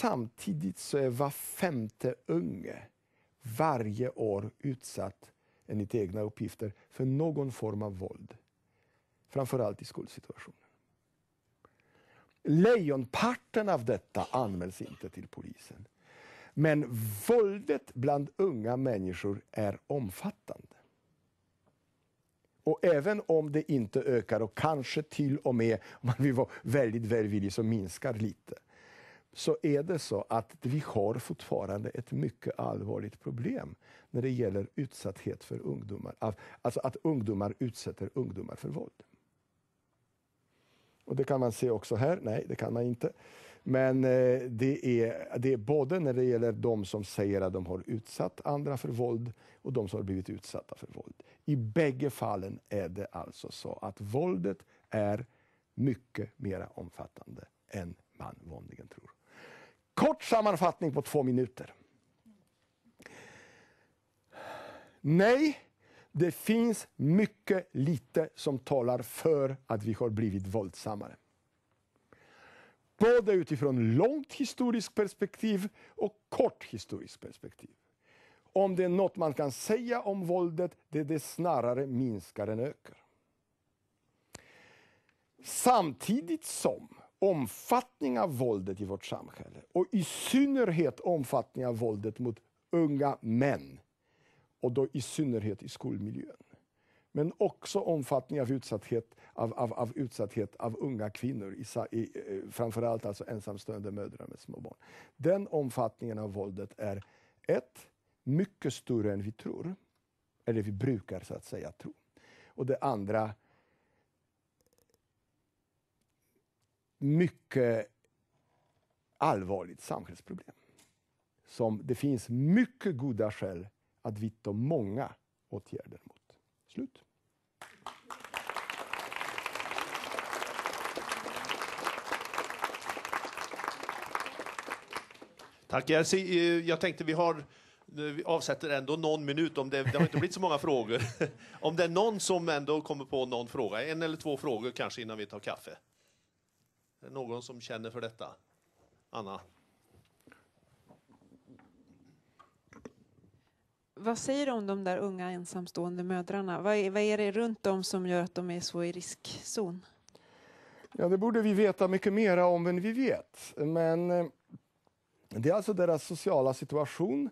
samtidigt så är var femte unge varje år utsatt, enligt egna uppgifter, för någon form av våld. Framförallt i skolsituationen. Lejonparten av detta anmäls inte till polisen. Men våldet bland unga människor är omfattande. Och även om det inte ökar och kanske till och med, om man vill vara väldigt välvillig, så minskar lite. Så är det så att vi har fortfarande ett mycket allvarligt problem när det gäller utsatthet för ungdomar. Alltså att ungdomar utsätter ungdomar för våld. Och det kan man se också här. Nej, det kan man inte. Men eh, det är, det är både när det gäller de som säger att de har utsatt andra för våld och de som har blivit utsatta för våld. I bägge fallen är det alltså så att våldet är mycket mer omfattande än man vanligen tror. Kort sammanfattning på två minuter. Nej, det finns mycket lite som talar för att vi har blivit våldsammare. Både utifrån långt historiskt perspektiv och kort historiskt perspektiv. Om det är något man kan säga om våldet, det är det snarare minskar än ökar. Samtidigt som omfattning av våldet i vårt samhälle och i synnerhet omfattning av våldet mot unga män och då i synnerhet i skolmiljön. Men också omfattning av utsatthet av, av, av, utsatthet av unga kvinnor, i, i, eh, framförallt alltså ensamstående mödrar med små barn. Den omfattningen av våldet är ett, mycket större än vi tror. Eller vi brukar så att säga tro. Och det andra, mycket allvarligt samhällsproblem. Som det finns mycket goda skäl att vidta många åtgärder mot. Slut. Tack. Jag, eh, jag tänkte vi har eh, vi avsätter ändå någon minut, om det, det har inte blivit så många frågor. Om det är någon som ändå kommer på någon fråga, en eller två frågor kanske innan vi tar kaffe. Är det någon som känner för detta? Anna? Vad säger du om de där unga ensamstående mödrarna? Vad är, vad är det runt dem som gör att de är så i riskzon? Ja, det borde vi veta mycket mer om än vi vet. Men eh, det är alltså deras sociala situation.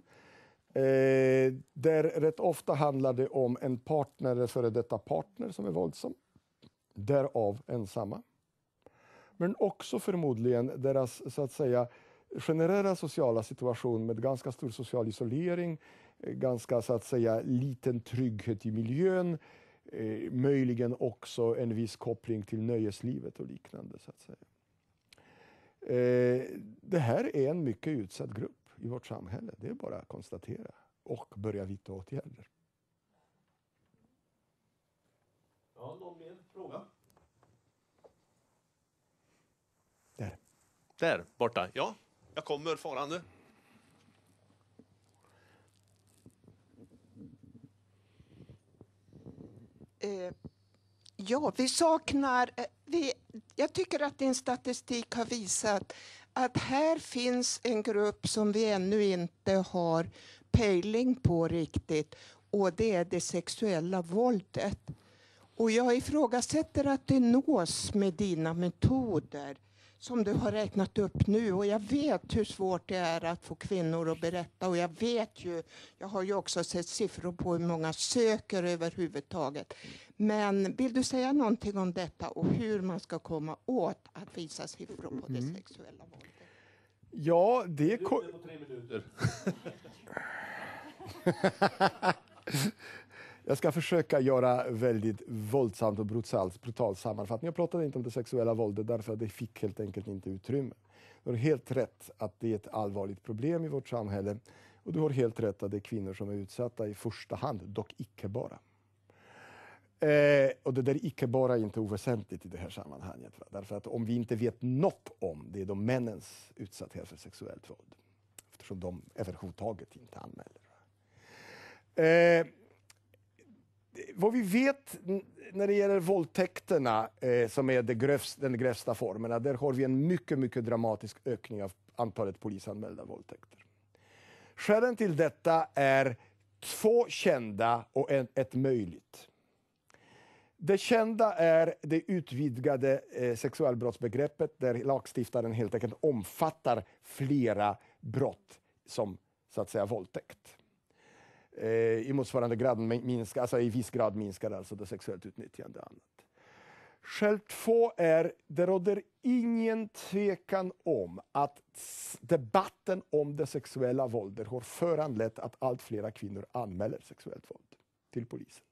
Eh, där rätt ofta handlar det om en partner eller före detta partner som är våldsam. Därav ensamma. Men också förmodligen deras så att säga generella sociala situation med ganska stor social isolering, eh, ganska så att säga liten trygghet i miljön, eh, möjligen också en viss koppling till nöjeslivet och liknande. så att säga. Eh, det här är en mycket utsatt grupp i vårt samhälle. Det är bara att konstatera och börja vidta åtgärder. Ja, någon mer fråga? Där. Där borta, ja. Jag kommer farande. Eh, ja, vi saknar... Eh, vi, jag tycker att din statistik har visat att här finns en grupp som vi ännu inte har pejling på riktigt och det är det sexuella våldet. Och jag ifrågasätter att det nås med dina metoder som du har räknat upp nu och jag vet hur svårt det är att få kvinnor att berätta och jag vet ju, jag har ju också sett siffror på hur många söker överhuvudtaget. Men vill du säga någonting om detta och hur man ska komma åt att visa siffror på det mm. sexuella våldet? Ja, det... är på tre minuter. Jag ska försöka göra väldigt våldsamt och brutalt, brutal sammanfattning. Jag pratade inte om det sexuella våldet därför att det fick helt enkelt inte utrymme. Du har helt rätt att det är ett allvarligt problem i vårt samhälle och du har helt rätt att det är kvinnor som är utsatta i första hand, dock icke bara. Eh, och det där icke bara är inte oväsentligt i det här sammanhanget. Va? Därför att om vi inte vet något om det är de männens utsatthet för sexuellt våld. Eftersom de överhuvudtaget inte anmäler. Eh, vad vi vet när det gäller våldtäkterna, eh, som är det den grövsta formen, där har vi en mycket, mycket dramatisk ökning av, antalet polisanmälda våldtäkter. Skälen till detta är två kända och en, ett möjligt. Det kända är det utvidgade eh, sexualbrottsbegreppet där lagstiftaren helt enkelt omfattar flera brott som så att säga våldtäkt. Eh, I motsvarande grad minskar, alltså i viss grad minskar alltså det sexuellt utnyttjande annat. Skäl två är, det råder ingen tvekan om att debatten om det sexuella våldet har föranlett att allt fler kvinnor anmäler sexuellt våld till polisen.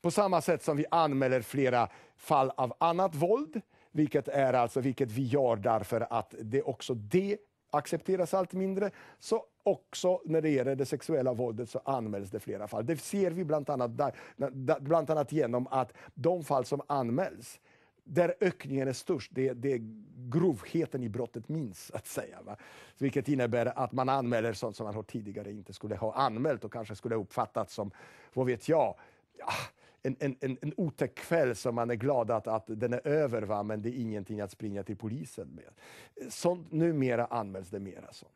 På samma sätt som vi anmäler flera fall av annat våld, vilket, är alltså, vilket vi gör därför att det också det accepteras allt mindre, så också när det gäller det sexuella våldet så anmäls det flera fall. Det ser vi bland annat, där, bland annat genom att de fall som anmäls, där ökningen är störst, det, det är grovheten i brottet minst. Att säga, va? Vilket innebär att man anmäler sånt som man tidigare inte skulle ha anmält och kanske skulle ha uppfattats som, vad vet jag, ja, en, en, en, en otäck kväll som man är glad att, att den är över, va? men det är ingenting att springa till polisen med. Sånt, numera anmäls det mera sånt.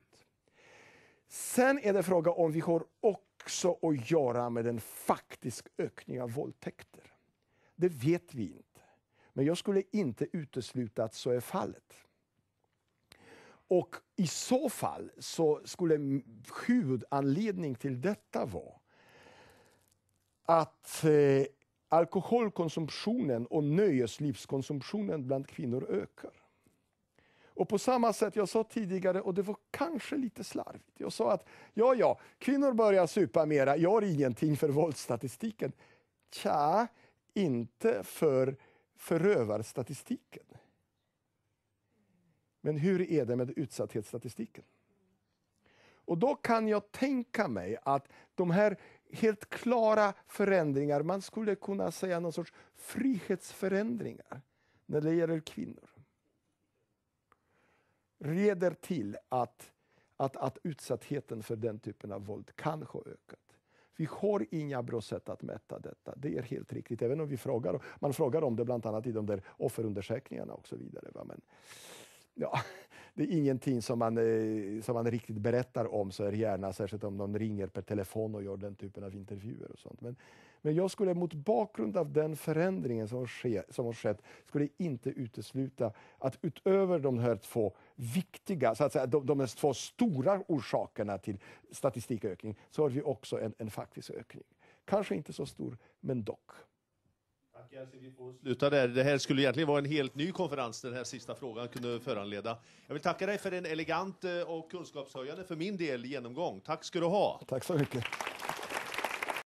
Sen är det fråga om vi har också att göra med en faktisk ökning av våldtäkter. Det vet vi inte. Men jag skulle inte utesluta att så är fallet. Och i så fall så skulle huvudanledning till detta vara att eh, alkoholkonsumtionen och nöjeslivskonsumtionen bland kvinnor ökar. Och på samma sätt, jag sa tidigare, och det var kanske lite slarvigt, jag sa att ja, ja, kvinnor börjar supa mera, gör ingenting för våldsstatistiken. Tja, inte för förövarstatistiken. Men hur är det med utsatthetsstatistiken? Och då kan jag tänka mig att de här helt klara förändringar, man skulle kunna säga någon sorts frihetsförändringar när det gäller kvinnor. Leder till att, att, att utsattheten för den typen av våld kan ha ökat. Vi har inga bra sätt att mäta detta, det är helt riktigt. Även om vi frågar, man frågar om det bland annat i de där offerundersökningarna och så vidare. Men, ja, det är ingenting som man, eh, som man riktigt berättar om så är gärna, särskilt om någon ringer per telefon och gör den typen av intervjuer. och sånt. Men, men jag skulle mot bakgrund av den förändringen som, ske, som har skett, skulle inte utesluta att utöver de här två viktiga, så att säga, de, de två stora orsakerna till statistikökning, så har vi också en, en faktisk ökning. Kanske inte så stor, men dock. Tack vi får sluta där. Det här skulle egentligen vara en helt ny konferens den här sista frågan kunde föranleda. Jag vill tacka dig för en elegant eh, och kunskapshöjande, för min del, genomgång. Tack ska du ha. Tack så mycket.